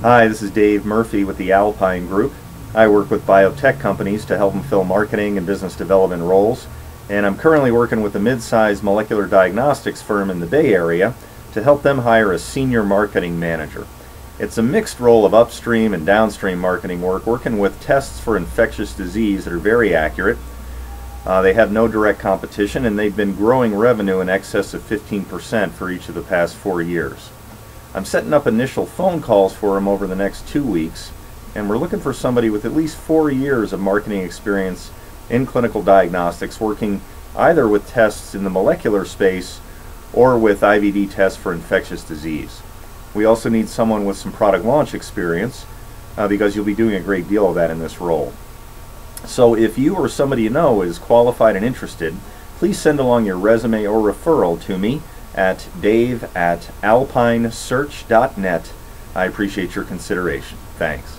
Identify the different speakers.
Speaker 1: Hi, this is Dave Murphy with the Alpine Group. I work with biotech companies to help them fill marketing and business development roles, and I'm currently working with a mid-sized molecular diagnostics firm in the Bay Area to help them hire a senior marketing manager. It's a mixed role of upstream and downstream marketing work, working with tests for infectious disease that are very accurate. Uh, they have no direct competition, and they've been growing revenue in excess of 15% for each of the past four years. I'm setting up initial phone calls for them over the next two weeks, and we're looking for somebody with at least four years of marketing experience in clinical diagnostics, working either with tests in the molecular space or with IVD tests for infectious disease. We also need someone with some product launch experience uh, because you'll be doing a great deal of that in this role. So if you or somebody you know is qualified and interested, please send along your resume or referral to me at dave at alpinesearch.net. I appreciate your consideration. Thanks.